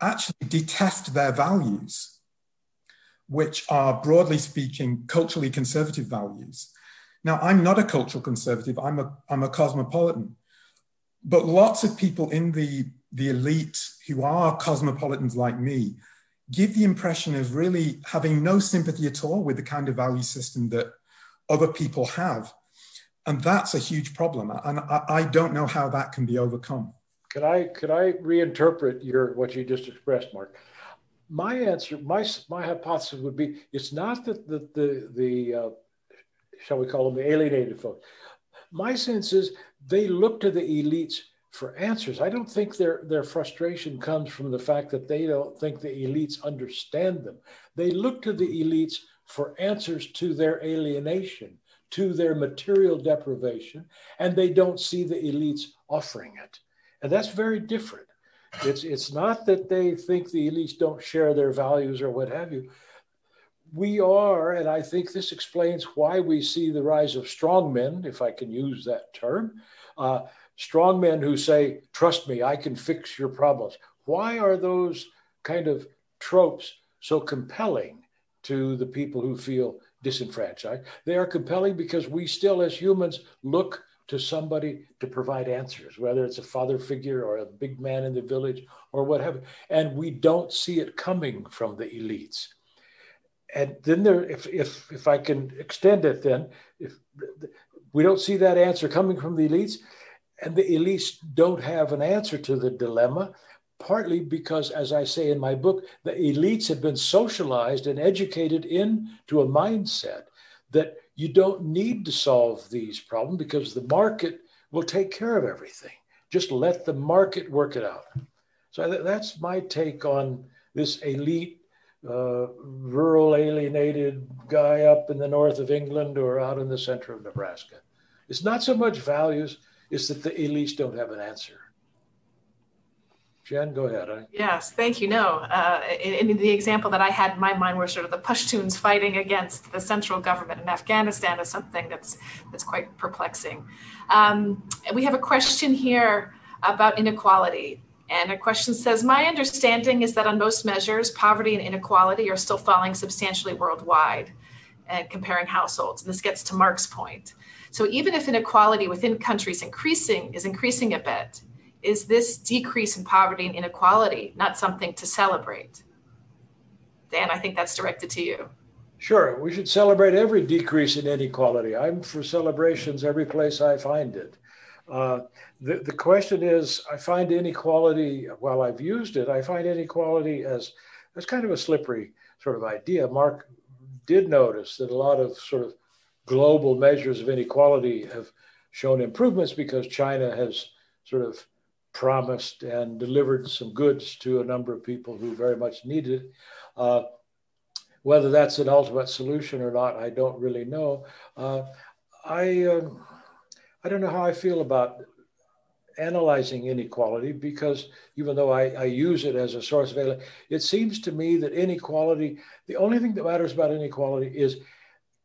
actually detest their values, which are broadly speaking culturally conservative values. Now, I'm not a cultural conservative, I'm a, I'm a cosmopolitan. But lots of people in the the elite who are cosmopolitans like me give the impression of really having no sympathy at all with the kind of value system that other people have. And that's a huge problem. And I, I don't know how that can be overcome. Could I could I reinterpret your what you just expressed, Mark? My answer, my my hypothesis would be it's not that the the, the uh, shall we call them the alienated folks. My sense is they look to the elites for answers. I don't think their, their frustration comes from the fact that they don't think the elites understand them. They look to the elites for answers to their alienation, to their material deprivation, and they don't see the elites offering it. And that's very different. It's, it's not that they think the elites don't share their values or what have you. We are, and I think this explains why we see the rise of strong men, if I can use that term. Uh, strong men who say, Trust me, I can fix your problems. Why are those kind of tropes so compelling to the people who feel disenfranchised? They are compelling because we still, as humans, look to somebody to provide answers, whether it's a father figure or a big man in the village or whatever. And we don't see it coming from the elites. And then there, if, if, if I can extend it, then if we don't see that answer coming from the elites, and the elites don't have an answer to the dilemma, partly because, as I say in my book, the elites have been socialized and educated into a mindset that you don't need to solve these problems because the market will take care of everything. Just let the market work it out. So that's my take on this elite, uh, rural alienated guy up in the north of England or out in the center of Nebraska. It's not so much values it's that the elites don't have an answer. Jen, go ahead. Yes, thank you. No, uh, in, in, the example that I had in my mind were sort of the Pashtuns fighting against the central government in Afghanistan is something that's that's quite perplexing. Um, we have a question here about inequality. And a question says, My understanding is that on most measures, poverty and inequality are still falling substantially worldwide and comparing households. And this gets to Mark's point. So even if inequality within countries increasing is increasing a bit, is this decrease in poverty and inequality not something to celebrate? Dan, I think that's directed to you. Sure, we should celebrate every decrease in inequality. I'm for celebrations every place I find it. Uh, the, the question is, I find inequality, while I've used it, I find inequality as, as kind of a slippery sort of idea. Mark did notice that a lot of sort of global measures of inequality have shown improvements because China has sort of promised and delivered some goods to a number of people who very much needed it. Uh, whether that's an ultimate solution or not, I don't really know. Uh, I, um, I don't know how I feel about analyzing inequality because even though I, I, use it as a source of it seems to me that inequality, the only thing that matters about inequality is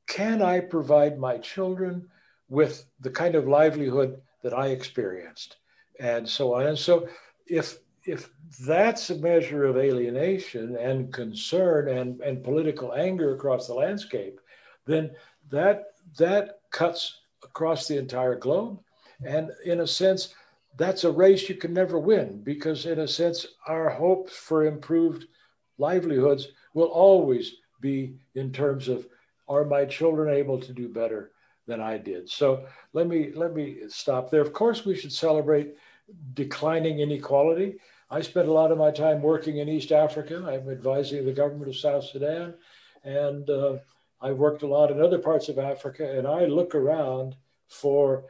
can I provide my children with the kind of livelihood that I experienced and so on. And so if if that's a measure of alienation and concern and, and political anger across the landscape, then that that cuts across the entire globe. And in a sense, that's a race you can never win because, in a sense, our hopes for improved livelihoods will always be in terms of are my children able to do better than I did? So let me let me stop there. Of course, we should celebrate declining inequality. I spent a lot of my time working in East Africa. I'm advising the government of South Sudan, and uh, I've worked a lot in other parts of Africa. And I look around for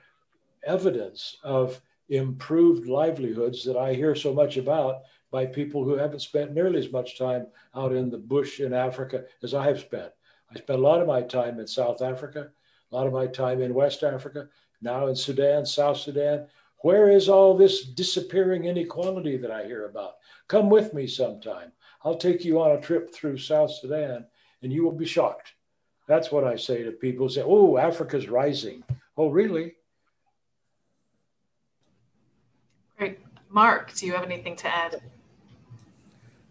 evidence of improved livelihoods that I hear so much about by people who haven't spent nearly as much time out in the bush in Africa as I have spent. I spent a lot of my time in South Africa, a lot of my time in West Africa, now in Sudan, South Sudan. Where is all this disappearing inequality that I hear about? Come with me sometime. I'll take you on a trip through South Sudan and you will be shocked. That's what I say to people who say, Oh, Africa's rising. Oh, really? Great. Mark, do you have anything to add?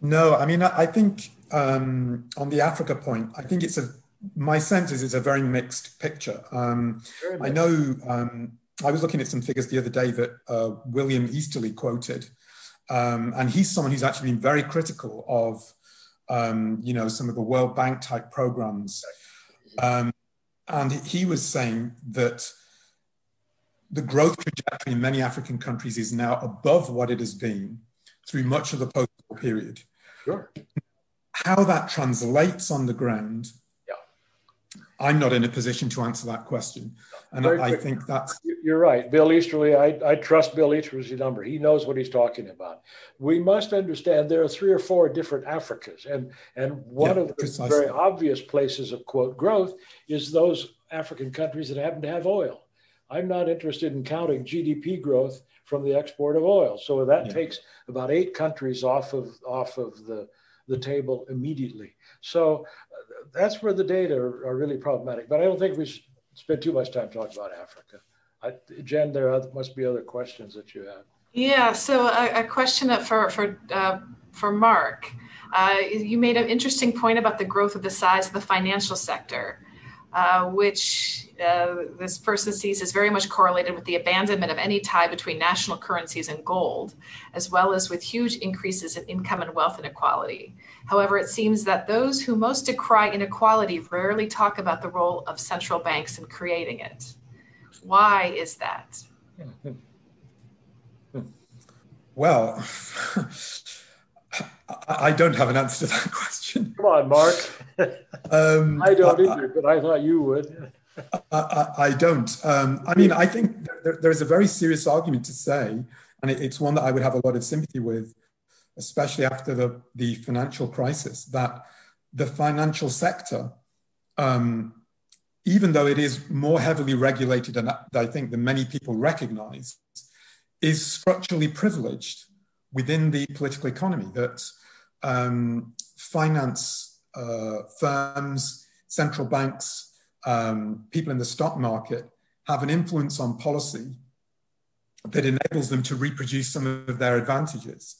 No, I mean, I think um, on the Africa point, I think it's a, my sense is it's a very mixed picture. Um, mixed. I know um, I was looking at some figures the other day that uh, William Easterly quoted, um, and he's someone who's actually been very critical of, um, you know, some of the World Bank type programs. Um, and he was saying that the growth trajectory in many African countries is now above what it has been through much of the post war period. Sure. How that translates on the ground. I'm not in a position to answer that question. And I, I, think that's. You're right. Bill Easterly, I, I trust Bill Easterly's number. He knows what he's talking about. We must understand there are three or four different Africas. And, and one yeah, of the precisely. very obvious places of quote growth is those African countries that happen to have oil. I'm not interested in counting GDP growth from the export of oil. So that yeah. takes about eight countries off of off of the the table immediately. So that's where the data are, are, really problematic. But I don't think we should spend too much time talking about Africa. I, Jen, there must be other questions that you have. Yeah. So a, a question for for uh, for Mark. Uh, you made an interesting point about the growth of the size of the financial sector. Uh, which uh, this person sees as very much correlated with the abandonment of any tie between national currencies and gold, as well as with huge increases in income and wealth inequality. However, it seems that those who most decry inequality rarely talk about the role of central banks in creating it. Why is that? Well, I don't have an answer to that question. Come on, Mark. Um, I don't I, either, but I thought you would. I, I don't. Um, I mean, I think there, there's a very serious argument to say, and it, it's one that I would have a lot of sympathy with, especially after the, the financial crisis, that the financial sector, um, even though it is more heavily regulated than I think than many people recognize, is structurally privileged within the political economy. That um, finance uh, firms, central banks, um, people in the stock market have an influence on policy that enables them to reproduce some of their advantages.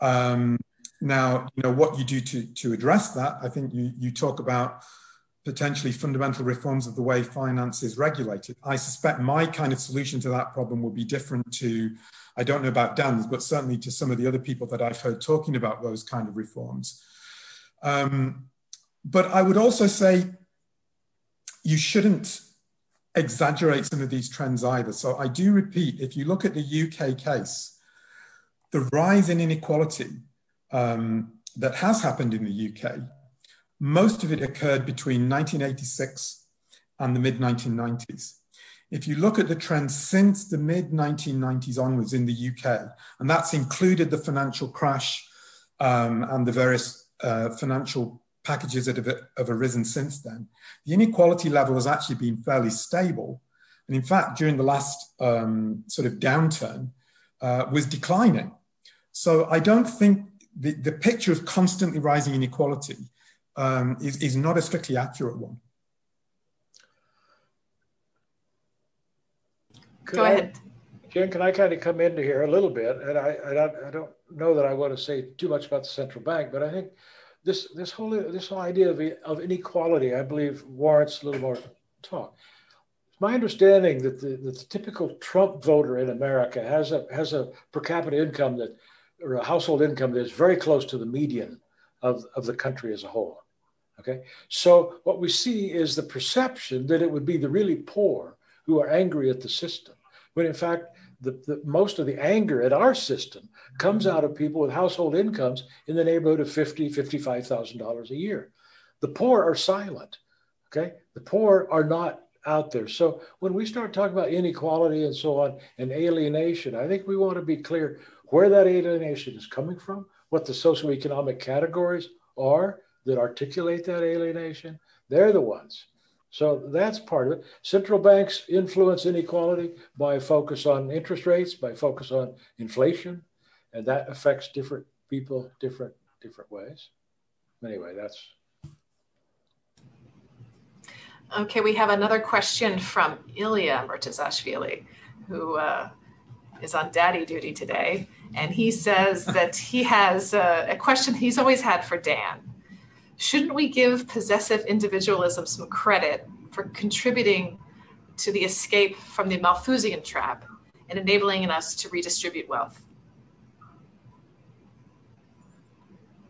Um, now, you know what you do to, to address that. I think you, you talk about potentially fundamental reforms of the way finance is regulated. I suspect my kind of solution to that problem will be different to I don't know about Dan's, but certainly to some of the other people that I've heard talking about those kind of reforms. Um, but I would also say you shouldn't exaggerate some of these trends either. So I do repeat, if you look at the UK case, the rise in inequality um, that has happened in the UK, most of it occurred between 1986 and the mid 1990s. If you look at the trends since the mid 1990s onwards in the UK, and that's included the financial crash um, and the various uh, financial packages that have, have arisen since then, the inequality level has actually been fairly stable. And in fact, during the last um, sort of downturn, uh, was declining. So I don't think the, the picture of constantly rising inequality um, is, is not a strictly accurate one. Could Go I, ahead. Jen, can I kind of come into here a little bit? And I, I, don't, I don't know that I want to say too much about the central bank, but I think this, this, whole, this whole idea of, of inequality, I believe, warrants a little more talk. It's my understanding that the, that the typical Trump voter in America has a, has a per capita income that, or a household income that is very close to the median of, of the country as a whole. Okay, so what we see is the perception that it would be the really poor who are angry at the system, when in fact, the, the, most of the anger at our system comes out of people with household incomes in the neighborhood of fifty, fifty-five thousand dollars a year. The poor are silent. Okay, the poor are not out there. So when we start talking about inequality and so on and alienation, I think we want to be clear where that alienation is coming from, what the socioeconomic categories are that articulate that alienation. They're the ones so that's part of it. Central banks influence inequality by focus on interest rates, by focus on inflation, and that affects different people different different ways. Anyway, that's Okay, we have another question from Ilya Murtazashvili, who uh, is on daddy duty today. And he says that he has a, a question he's always had for Dan shouldn't we give possessive individualism some credit for contributing to the escape from the Malthusian trap and enabling us to redistribute wealth?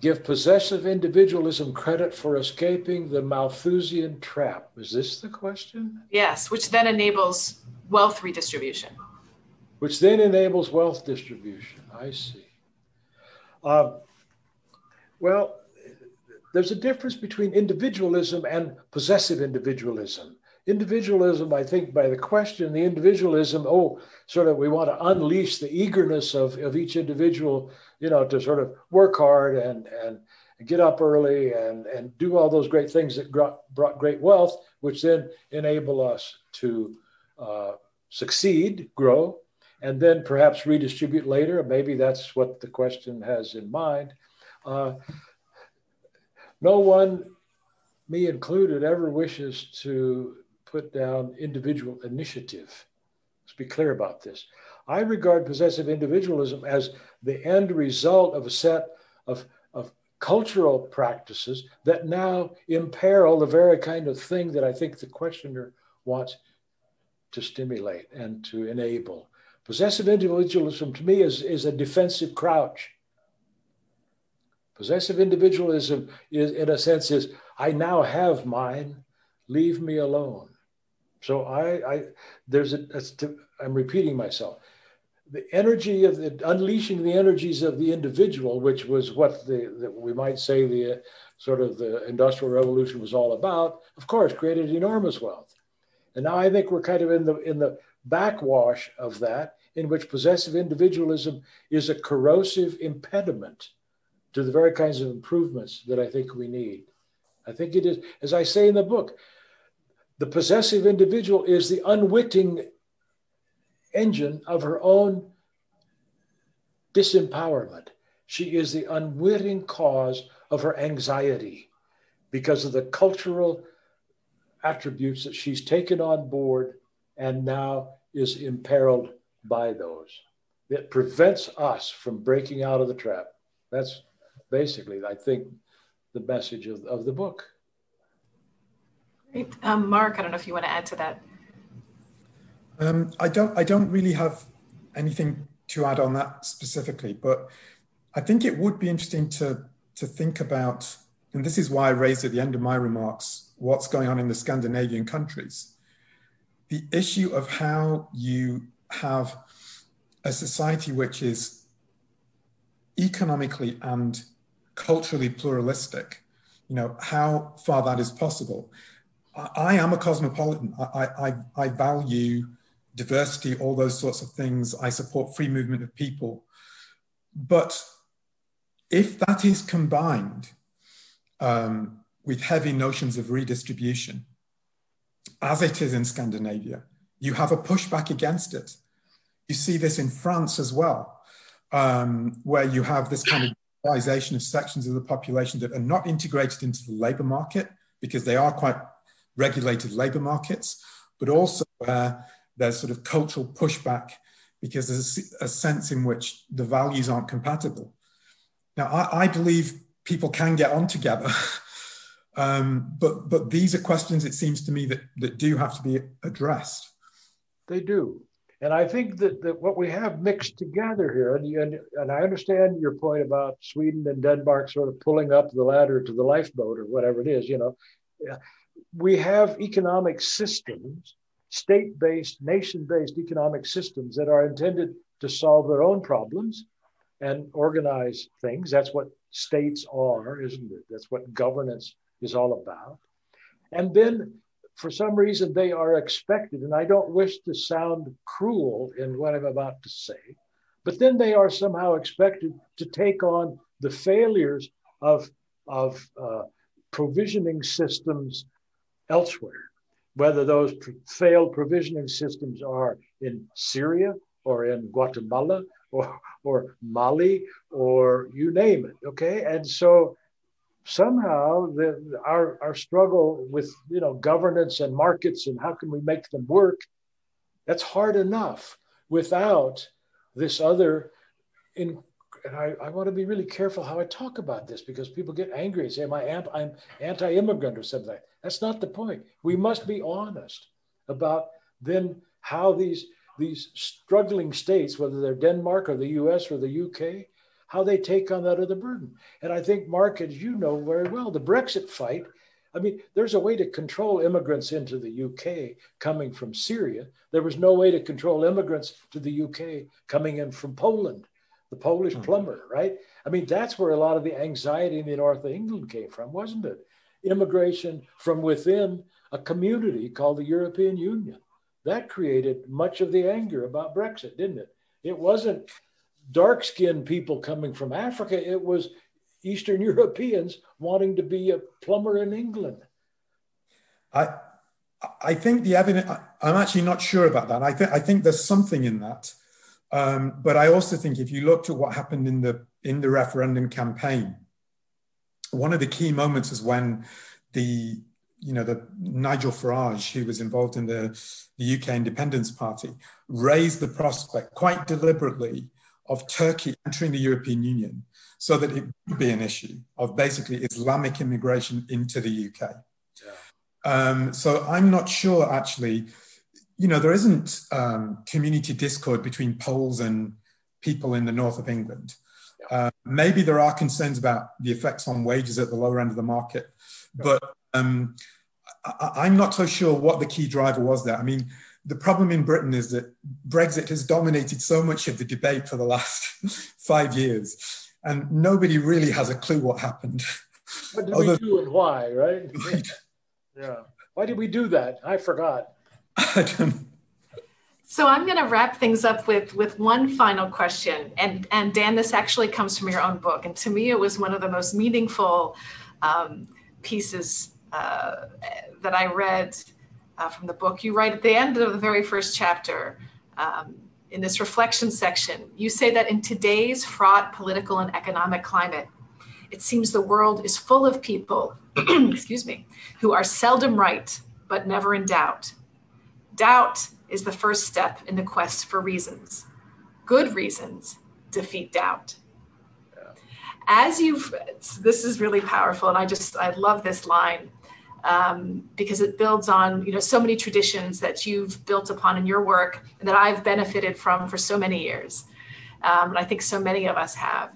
Give possessive individualism credit for escaping the Malthusian trap. Is this the question? Yes, which then enables wealth redistribution. Which then enables wealth distribution. I see. Uh, well, there's a difference between individualism and possessive individualism. Individualism, I think, by the question, the individualism, oh, sort of, we want to unleash the eagerness of, of each individual, you know, to sort of work hard and, and get up early and, and do all those great things that brought, great wealth, which then enable us to uh, succeed, grow, and then perhaps redistribute later. Maybe that's what the question has in mind. Uh, no one, me included, ever wishes to put down individual initiative. Let's be clear about this. I regard possessive individualism as the end result of a set of, of cultural practices that now imperil the very kind of thing that I think the questioner wants to stimulate and to enable. Possessive individualism to me is, is a defensive crouch. Possessive individualism is, in a sense, is I now have mine, leave me alone. So I, I there's a, I'm repeating myself. The energy of the unleashing the energies of the individual, which was what the, the we might say the uh, sort of the industrial revolution was all about, of course, created enormous wealth. And now I think we're kind of in the in the backwash of that, in which possessive individualism is a corrosive impediment to the very kinds of improvements that I think we need. I think it is, as I say in the book, the possessive individual is the unwitting engine of her own disempowerment. She is the unwitting cause of her anxiety because of the cultural attributes that she's taken on board and now is imperiled by those. It prevents us from breaking out of the trap. That's basically, I think, the message of, of the book. Great. Um, Mark, I don't know if you want to add to that. Um, I don't. I don't really have anything to add on that specifically, but I think it would be interesting to to think about, and this is why I raised at the end of my remarks what's going on in the Scandinavian countries. The issue of how you have a society which is economically and culturally pluralistic, you know, how far that is possible. I, I am a cosmopolitan. I, I, I value diversity, all those sorts of things. I support free movement of people. But if that is combined um, with heavy notions of redistribution, as it is in Scandinavia, you have a pushback against it. You see this in France as well, um, where you have this kind of of sections of the population that are not integrated into the labor market because they are quite regulated labor markets, but also where there's sort of cultural pushback because there's a, sense in which the values aren't compatible. Now, I, I believe people can get on together, um, but but these are questions it seems to me that that do have to be addressed. They do, and I think that, that what we have mixed together here, and, and and I understand your point about Sweden and Denmark sort of pulling up the ladder to the lifeboat or whatever it is. You know, we have economic systems state based, nation based economic systems that are intended to solve their own problems and organize things. That's what states are, isn't it? That's what governance is all about. And then for some reason they are expected, and I don't wish to sound cruel in what I'm about to say, but then they are somehow expected to take on the failures of, of uh, provisioning systems elsewhere whether those failed provisioning systems are in Syria or in Guatemala or, or Mali or you name it. Okay. And so somehow the, our, our struggle with you know governance and markets and how can we make them work that's hard enough without this other in and I, I want to be really careful how I talk about this because people get angry and say, Am I I'm anti-immigrant or something. That's not the point. We must be honest about then how these these struggling states, whether they're Denmark or the US or the UK, how they take on that other burden. And I think, Mark, as you know very well, the Brexit fight, I mean, there's a way to control immigrants into the UK coming from Syria. There was no way to control immigrants to the UK coming in from Poland the Polish hmm. plumber, right? I mean, that's where a lot of the anxiety in the north of England came from, wasn't it? Immigration from within a community called the European Union. That created much of the anger about Brexit, didn't it? It wasn't dark skinned people coming from Africa, it was Eastern Europeans wanting to be a plumber in England. I, I think the evidence, I'm actually not sure about that. I, th- I think there's something in that. Um, but I also think if you looked at what happened in the in the referendum campaign, one of the key moments is when the you know the Nigel Farage, who was involved in the, the UK Independence Party, raised the prospect quite deliberately of Turkey entering the European Union so that it would be an issue of basically Islamic immigration into the UK. Yeah. Um, so I'm not sure actually you know, there isn't um, community discord between Poles and people in the north of England. Uh, maybe there are concerns about the effects on wages at the lower end of the market, but um, I, am not so sure what the key driver was there. I mean, the problem in Britain is that Brexit has dominated so much of the debate for the last five years, and nobody really has a clue what happened. What did Other, we do and why, right? right? Yeah. Why did we do that? I forgot. So I'm going to wrap things up with with one final question, and and Dan, this actually comes from your own book, and to me, it was one of the most meaningful um, pieces uh, that I read uh, from the book. You write at the end of the very first chapter. Um, in this reflection section, you say that in today's fraught political and economic climate, it seems the world is full of people, excuse me, who are seldom right but never in doubt Doubt is the first step in the quest for reasons. Good reasons defeat doubt. As you've, this is really powerful, and I just, I love this line um, because it builds on, you know, so many traditions that you've built upon in your work and that I've benefited from for so many years. Um, and I think so many of us have.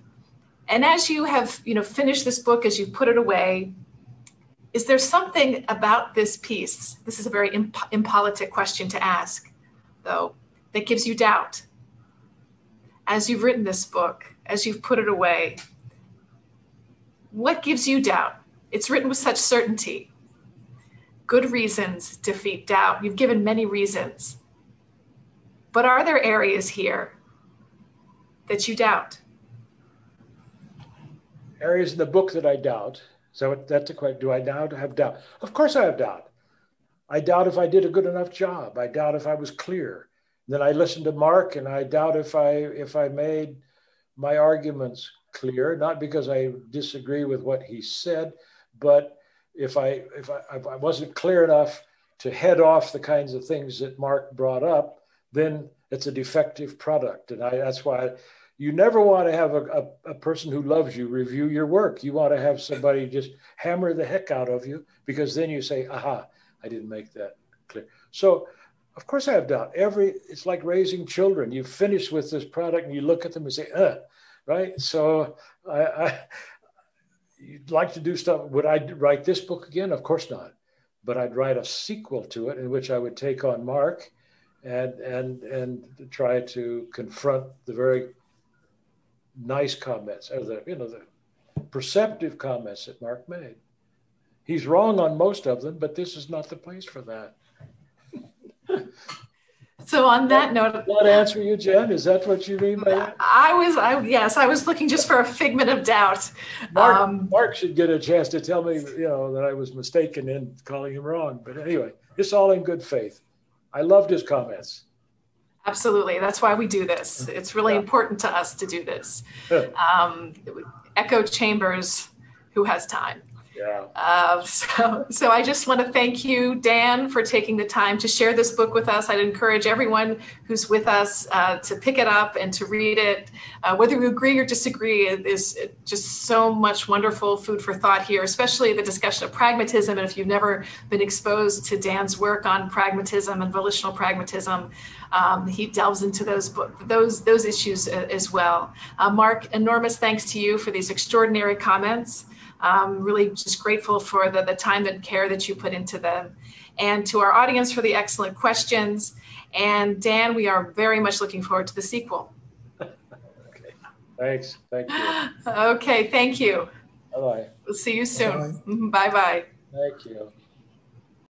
And as you have, you know, finished this book, as you put it away, is there something about this piece? This is a very imp- impolitic question to ask, though, that gives you doubt. As you've written this book, as you've put it away, what gives you doubt? It's written with such certainty. Good reasons to defeat doubt. You've given many reasons. But are there areas here that you doubt? Areas in the book that I doubt So that's the question. Do I now have doubt? Of course I have doubt. I doubt if I did a good enough job. I doubt if I was clear. Then I listened to Mark and I doubt if I if I made my arguments clear, not because I disagree with what he said, but if I if I, if I wasn't clear enough to head off the kinds of things that Mark brought up, then it's a defective product. And I, that's why you never want to have a, a, a, person who loves you review your work. You want to have somebody just hammer the heck out of you because then you say, aha, I didn't make that clear. So, of course, I have doubt. Every it's like raising children. You finish with this product and you look at them and say, uh, right? So, I, I you'd like to do stuff. Would I write this book again? Of course not. But I'd write a sequel to it in which I would take on Mark and and and try to confront the very nice comments or the you know the perceptive comments that Mark made. He's wrong on most of them, but this is not the place for that. So on that note, that answer you, Jen? Is that what you mean by that? I was, I yes, I was looking just for a figment of doubt. Mark, um, Mark should get a chance to tell me, you know, that I was mistaken in calling him wrong. But anyway, it's all in good faith. I loved his comments. Absolutely. That's why we do this. It's really yeah. important to us to do this. Um, echo chambers, who has time? Yeah. Uh, so, so I just want to thank you, Dan, for taking the time to share this book with us. I'd encourage everyone who's with us uh, to pick it up and to read it. Uh, whether you agree or disagree, it is just so much wonderful food for thought here, especially the discussion of pragmatism. And if you've never been exposed to Dan's work on pragmatism and volitional pragmatism, um, he delves into those those those issues uh, as well. Uh, Mark, enormous thanks to you for these extraordinary comments. Um, really just grateful for the, the time and care that you put into them. And to our audience for the excellent questions. And Dan, we are very much looking forward to the sequel. okay. Thanks. Thank you. Okay. Thank you. Bye bye. We'll see you soon. Bye bye. Thank you.